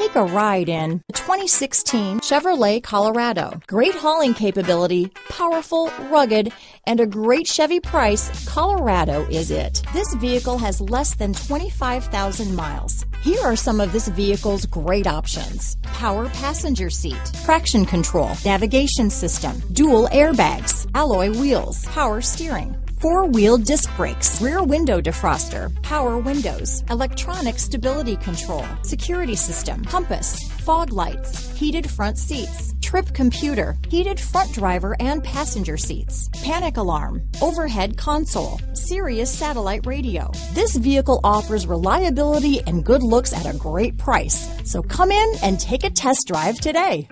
Take a ride in the 2016 Chevrolet Colorado. Great hauling capability, powerful, rugged, and a great Chevy price, Colorado is it. This vehicle has less than 25,000 miles. Here are some of this vehicle's great options. Power passenger seat, traction control, navigation system, dual airbags, alloy wheels, power steering, four-wheel disc brakes, rear window defroster, power windows, electronic stability control, security system, compass, fog lights, heated front seats, trip computer, heated front driver and passenger seats, panic alarm, overhead console, Sirius satellite radio. This vehicle offers reliability and good looks at a great price. So come in and take a test drive today.